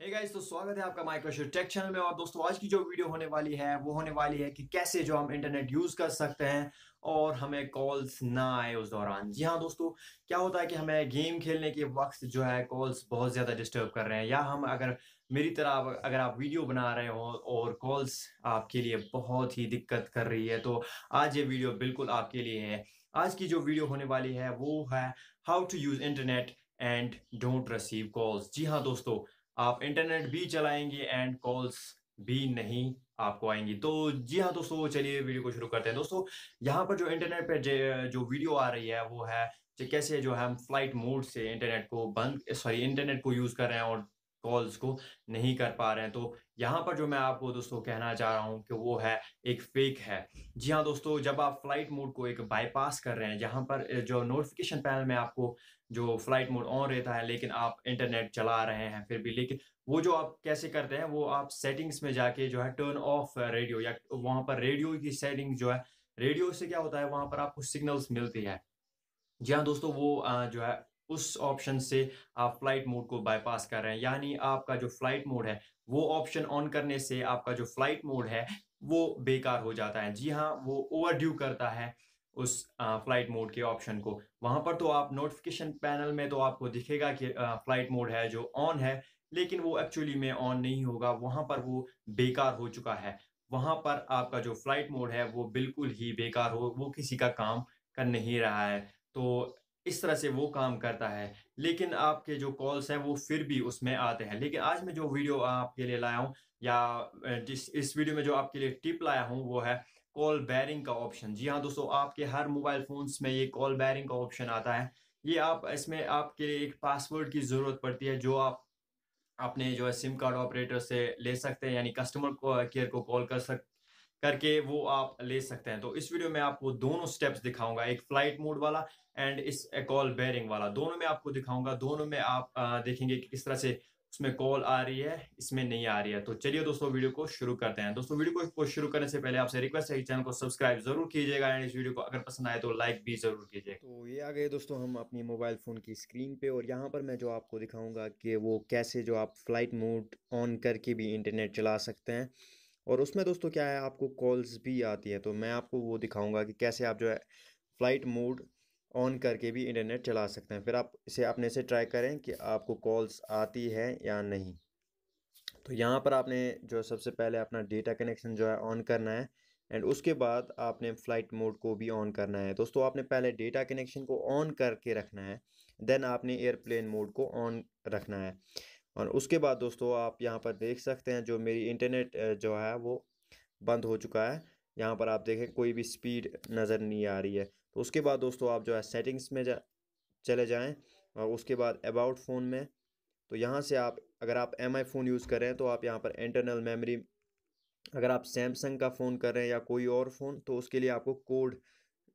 hey guys तो स्वागत है आपका माइक्रोशो टेक चैनल में। और दोस्तों, आज की जो वीडियो होने वाली है, वो होने वाली है कि कैसे जो हम इंटरनेट यूज़ कर सकते हैं और हमें कॉल्स ना आए उस दौरान। जी हाँ दोस्तों, क्या होता है कि हमें गेम खेलने के वक्त जो है कॉल्स बहुत ज़्यादा डिस्टर्ब कर रहे हैं। या हम अगर मेरी तरह अगर आप वीडियो बना रहे हो और कॉल्स आपके लिए बहुत ही दिक्कत कर रही है तो आज ये वीडियो बिल्कुल आपके लिए है। आज की जो वीडियो होने वाली है, वो है how to use internet and don't receive calls जी हाँ दोस्तों आप इंटरनेट भी चलाएँगे एंड कॉल्स भी नहीं आपको आएँगी। तो जी हाँ दोस्तों, चलिए वीडियो को शुरू करते हैं। दोस्तों, यहाँ पर जो इंटरनेट पर जो वीडियो आ रही है, वो है कैसे जो है हम फ़्लाइट मोड से इंटरनेट को बंद सॉरी इंटरनेट को यूज़ कर रहे हैं और कॉल्स को नहीं कर पा रहे हैं। तो यहाँ पर जो मैं आपको दोस्तों कहना चाह रहा हूँ कि वो है, एक फेक है। जी हाँ दोस्तों, जब आप फ़्लाइट मोड को एक बाईपास कर रहे हैं जहाँ पर जो नोटिफिकेशन पैनल में आपको जो फ़्लाइट मोड ऑन रहता है, लेकिन आप इंटरनेट चला रहे हैं फिर भी, लेकिन वो जो आप कैसे करते हैं, वो आप सेटिंग्स में जाके जो है टर्न ऑफ़ रेडियो या वहाँ पर रेडियो की सेटिंग जो है रेडियो से क्या होता है, वहाँ पर आपको सिग्नल्स मिलती है। जी हाँ दोस्तों, वो जो है उस ऑप्शन से आप फ़्लाइट मोड को बाईपास कर रहे हैं। यानी आपका जो फ़्लाइट मोड है, वो ऑप्शन ऑन करने से आपका जो फ़्लाइट मोड है, वो बेकार हो जाता है। जी हाँ वो ओवर ड्यू करता है उस फ़्लाइट मोड के ऑप्शन को। वहाँ पर तो आप नोटिफिकेशन पैनल में तो आपको दिखेगा कि फ़्लाइट मोड है जो ऑन है, लेकिन वो एक्चुअली में ऑन नहीं होगा। वहाँ पर वो बेकार हो चुका है। वहाँ पर आपका जो फ़्लाइट मोड है, वो बिल्कुल ही बेकार हो, वो किसी का काम कर नहीं रहा है। तो इस तरह से वो काम करता है। लेकिन आपके जो कॉल्स हैं, वो फिर भी उसमें आते हैं। लेकिन आज मैं जो वीडियो आपके लिए लाया हूँ, या जिस, इस वीडियो में जो आपके लिए टिप लाया हूँ, वो है कॉल बैरिंग का ऑप्शन जी हाँ दोस्तों, आपके हर मोबाइल फोन्स में ये कॉल बैरिंग का ऑप्शन आता है। ये आप, इसमें आपके लिए एक पासवर्ड की ज़रूरत पड़ती है, जो आप अपने जो है सिम कार्ड ऑपरेटर से ले सकते हैं, यानी कस्टमर केयर को कॉल कर सक करके वो आप ले सकते हैं। तो इस वीडियो में आपको दोनों स्टेप्स दिखाऊँगा, एक फ़्लाइट मोड वाला एंड इस कॉल बेरिंग वाला। दोनों में आपको दिखाऊँगा, दोनों में आप देखेंगे कि किस तरह से उसमें कॉल आ रही है, इसमें नहीं आ रही है। तो चलिए दोस्तों, वीडियो को शुरू करते हैं। दोस्तों, वीडियो को शुरू करने से पहले आपसे रिक्वेस्ट है कि चैनल को सब्सक्राइब ज़रूर कीजिएगा एंड इस वीडियो को अगर पसंद आए तो लाइक भी ज़रूर कीजिएगा। तो ये आ गए दोस्तों, हम अपनी मोबाइल फ़ोन की स्क्रीन पे और यहाँ पर मैं जो आपको दिखाऊँगा कि वो कैसे जो आप फ़्लाइट मोड ऑन करके भी इंटरनेट चला सकते हैं। और उसमें दोस्तों क्या है, आपको कॉल्स भी आती है तो मैं आपको वो दिखाऊँगा कि कैसे आप जो है फ़्लाइट मोड ऑन करके भी इंटरनेट चला सकते हैं। फिर आप इसे अपने से ट्राई करें कि आपको कॉल्स आती है या नहीं। तो यहाँ पर आपने जो सबसे पहले अपना डेटा कनेक्शन जो है ऑन करना है एंड उसके बाद आपने फ़्लाइट मोड को भी ऑन करना है। दोस्तों, आपने पहले डेटा कनेक्शन को ऑन करके रखना है, देन आपने एयरप्लेन मोड को ऑन रखना है। और उसके बाद दोस्तों आप यहाँ पर देख सकते हैं जो मेरी इंटरनेट जो है वो बंद हो चुका है। यहाँ पर आप देखें कोई भी स्पीड नज़र नहीं आ रही है। तो उसके बाद दोस्तों आप जो है सेटिंग्स में जा, चले जाएँ और उसके बाद अबाउट फ़ोन में। तो यहाँ से आप, अगर आप एम आई फ़ोन यूज़ कर रहे हैं तो आप यहाँ पर इंटरनल मेमोरी, अगर आप सैमसंग का फ़ोन कर रहे हैं या कोई और फ़ोन तो उसके लिए आपको कोड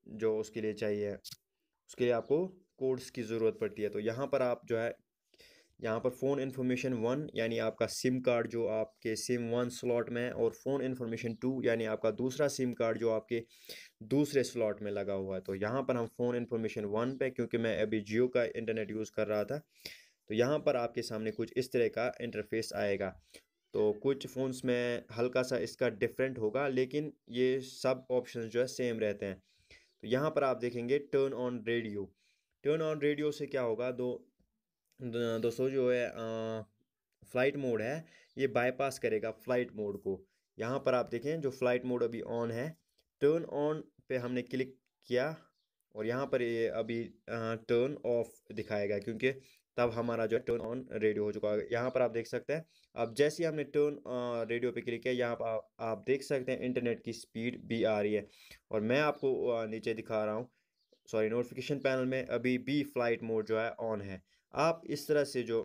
जो उसके लिए चाहिए, उसके लिए आपको कोड्स की ज़रूरत पड़ती है। तो यहाँ पर आप जो है यहाँ पर फ़ोन इन्फॉर्मेशन वन यानी आपका सिम कार्ड जो आपके सिम वन स्लॉट में है, और फ़ोन इन्फॉर्मेशन टू यानी आपका दूसरा सिम कार्ड जो आपके दूसरे स्लॉट में लगा हुआ है। तो यहाँ पर हम फ़ोन इन्फॉर्मेशन वन पे, क्योंकि मैं अभी जियो का इंटरनेट यूज़ कर रहा था तो यहाँ पर आपके सामने कुछ इस तरह का इंटरफेस आएगा। तो कुछ फ़ोन्स में हल्का सा इसका डिफरेंट होगा, लेकिन ये सब ऑप्शन जो है सेम रहते हैं। तो यहाँ पर आप देखेंगे turn on radio turn on radio से क्या होगा? दो दोस्तों जो है फ़्लाइट मोड है ये बाईपास करेगा फ़्लाइट मोड को। यहाँ पर आप देखें जो फ़्लाइट मोड अभी ऑन है टर्न ऑन पे हमने क्लिक किया और यहाँ पर ये अभी टर्न ऑफ़ दिखाएगा क्योंकि तब हमारा जो टर्न ऑन रेडियो हो चुका है यहाँ पर आप देख सकते हैं अब जैसे ही हमने टर्न रेडियो पे क्लिक किया यहाँ पर आप, आप देख सकते हैं इंटरनेट की स्पीड भी आ रही है। और मैं आपको नीचे दिखा रहा हूँ सॉरी नोटिफिकेशन पैनल में अभी भी फ़्लाइट मोड जो है ऑन है। आप इस तरह से जो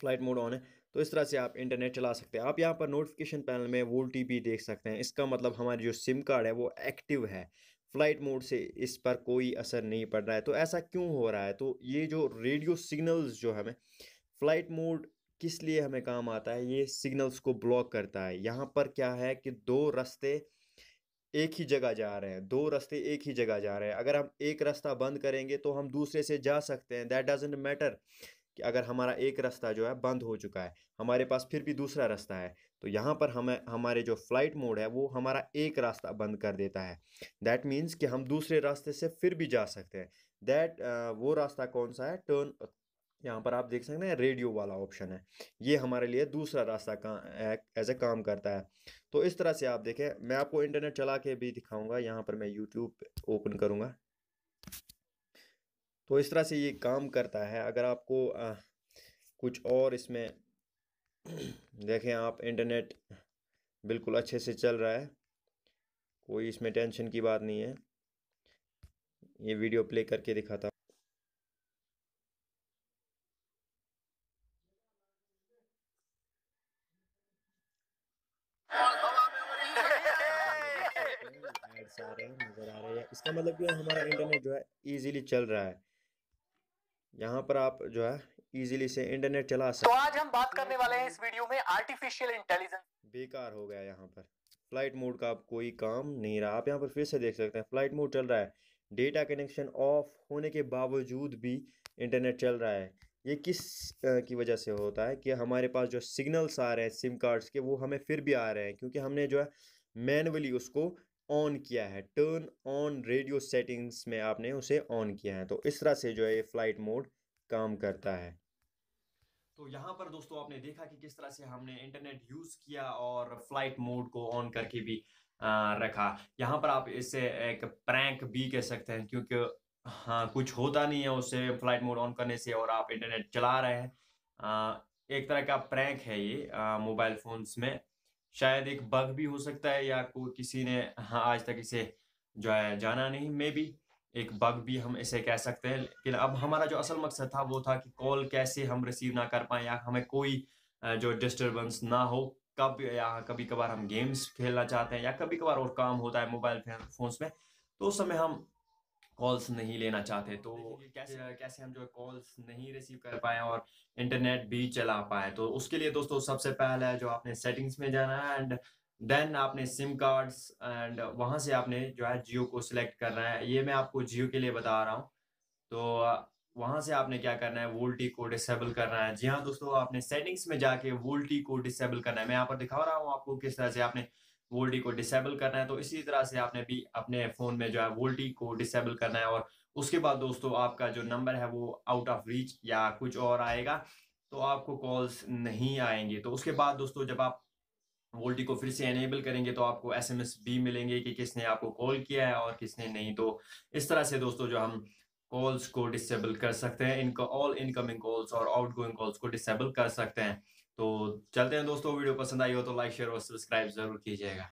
फ़्लाइट मोड ऑन है तो इस तरह से आप इंटरनेट चला सकते हैं। आप यहाँ पर नोटिफिकेशन पैनल में वोल टी देख सकते हैं। इसका मतलब हमारी जो सिम कार्ड है, वो एक्टिव है। फ़्लाइट मोड से इस पर कोई असर नहीं पड़ रहा है। तो ऐसा क्यों हो रहा है? तो ये जो रेडियो सिग्नल्स जो हमें, फ़्लाइट मोड किस लिए हमें काम आता है? ये सिग्नल्स को ब्लॉक करता है। यहाँ पर क्या है कि दो रास्ते एक ही जगह जा रहे हैं, दो रास्ते एक ही जगह जा रहे हैं। अगर हम एक रास्ता बंद करेंगे तो हम दूसरे से जा सकते हैं। दैट डजेंट मैटर कि अगर हमारा एक रास्ता जो है बंद हो चुका है, हमारे पास फिर भी दूसरा रास्ता है तो यहाँ पर हमें, हमारे जो फ़्लाइट मोड है वो हमारा एक रास्ता बंद कर देता है। दैट मीन्स कि हम दूसरे रास्ते से फिर भी जा सकते हैं। दैट वो रास्ता कौन सा है? टर्न यहाँ पर आप देख सकते हैं रेडियो वाला ऑप्शन है। ये हमारे लिए दूसरा रास्ता का एज ए काम करता है। तो इस तरह से आप देखें मैं आपको इंटरनेट चला के भी दिखाऊँगा यहाँ पर मैं यूट्यूब ओपन करूँगा। तो इस तरह से ये काम करता है। अगर आपको आ, कुछ और इसमें देखें आप इंटरनेट बिल्कुल अच्छे से चल रहा है कोई इसमें टेंशन की बात नहीं है। ये वीडियो प्ले करके दिखाता आ रहे हैं नज़र आ रहे हैं इसका मतलब कि हमारा इंटरनेट जो है इजीली चल रहा है। यहाँ पर आप जो है इजीली से इंटरनेट चला सकते तो आज हम बात करने वाले हैं इस वीडियो में आर्टिफिशियल इंटेलिजेंस बेकार हो गया यहाँ पर। फ़्लाइट मोड का अब कोई काम नहीं रहा। आप यहाँ पर फिर से देख सकते हैं फ़्लाइट मोड चल रहा है। डेटा कनेक्शन ऑफ़ होने के बावजूद भी इंटरनेट चल रहा है। ये किस की वजह से होता है कि हमारे पास जो सिग्नल्स आ रहे हैं सिम कार्ड्स के वो हमें फिर भी आ रहे हैं क्योंकि हमने जो है मैनुअली उसको ऑन किया है टर्न ऑन रेडियो सेटिंग्स में आपने उसे ऑन किया है तो इस तरह से जो है फ़्लाइट मोड काम करता है। तो यहाँ पर दोस्तों आपने देखा कि किस तरह से हमने इंटरनेट यूज़ किया और फ़्लाइट मोड को ऑन करके भी आ, रखा। यहाँ पर आप इसे एक प्रैंक भी कह सकते हैं क्योंकि हाँ कुछ होता नहीं है उससे फ़्लाइट मोड ऑन करने से और आप इंटरनेट चला रहे हैं। एक तरह का प्रैंक है ये मोबाइल फ़ोन्स में। शायद एक बग भी हो सकता है या कोई किसी ने हाँ आज तक इसे जो है जाना नहीं। मे भी एक बग भी हम इसे कह सकते हैं। लेकिन अब हमारा जो असल मकसद था वो था कि कॉल कैसे हम रिसीव ना कर पाए या हमें कोई जो डिस्टरबेंस ना हो। कब या कभी कभार हम गेम्स खेलना चाहते हैं या कभी कभार और काम होता है मोबाइल फोन्स में तो उस समय हम कॉल्स नहीं लेना चाहते तो कैसे कैसे हम जो है कॉल्स नहीं रिसीव कर पाए और इंटरनेट भी चला पाए। तो उसके लिए दोस्तों सबसे पहले जो आपने सेटिंग्स में जाना है एंड देन आपने सिम कार्ड्स एंड वहाँ से आपने जो है जियो को सिलेक्ट करना है। ये मैं आपको जियो के लिए बता रहा हूँ। तो वहाँ से आपने क्या करना है वोल्टी को डिसेबल करना है। जी हाँ दोस्तों आपने सेटिंग्स में जाके वोल्टी को डिसेबल करना है। मैं यहाँ पर दिखा रहा हूँ आपको किस तरह से आपने वोल्टी को डिसेबल करना है तो इसी तरह से आपने भी अपने फ़ोन में जो है वोल्टी को डिसेबल करना है, और उसके बाद दोस्तों आपका जो नंबर है वो आउट ऑफ़ रीच या कुछ और आएगा तो आपको कॉल्स नहीं आएँगे। तो उसके बाद दोस्तों जब आप वोल्टी को फिर से एनेबल करेंगे तो आपको एसएमएस भी मिलेंगे कि किसने आपको कॉल किया है और किसने नहीं। तो इस तरह से दोस्तों जो हम कॉल्स को डिसेबल कर सकते हैं, इनका ऑल इनकमिंग कॉल्स और आउटगोइंग कॉल्स को डिसेबल कर सकते हैं। तो चलते हैं दोस्तों, वीडियो पसंद आई हो तो लाइक शेयर और सब्सक्राइब ज़रूर कीजिएगा।